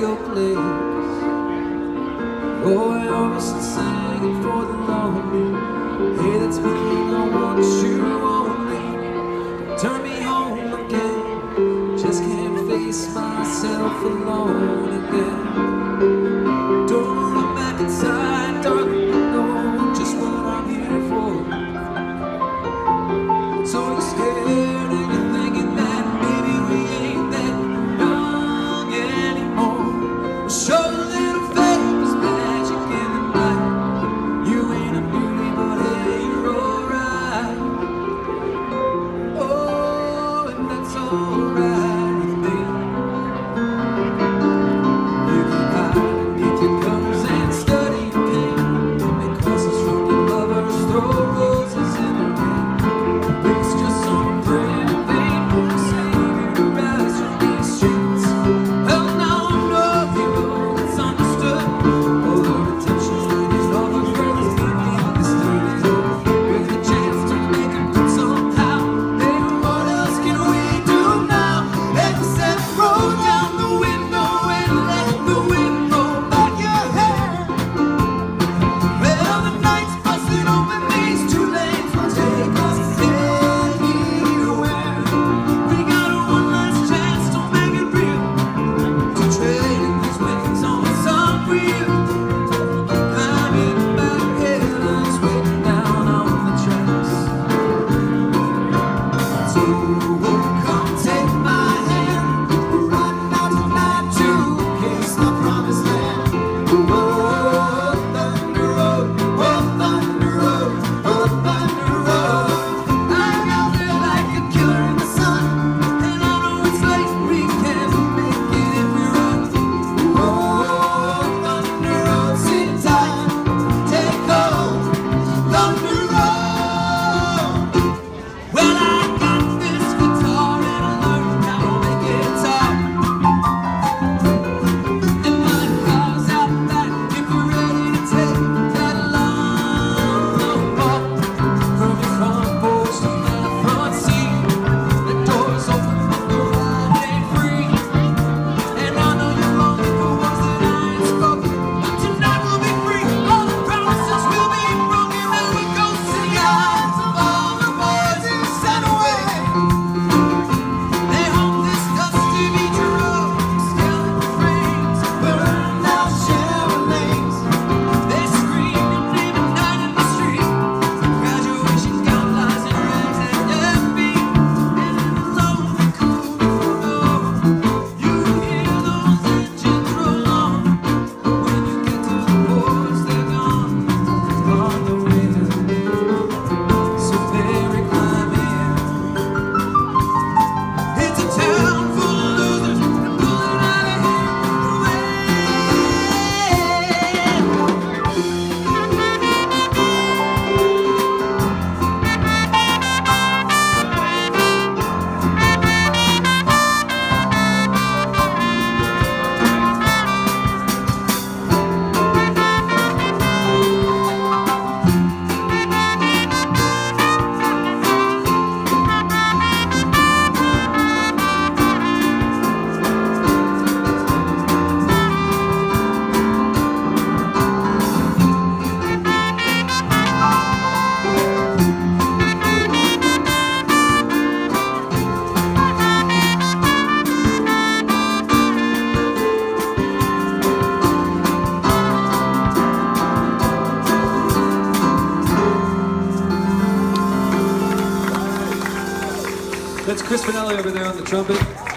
your place. Oh, I always singing for the lonely. Hey, that's me, I want you only. Turn me home again. Just can't face myself alone again. It's Chris Finelli over there on the trumpet.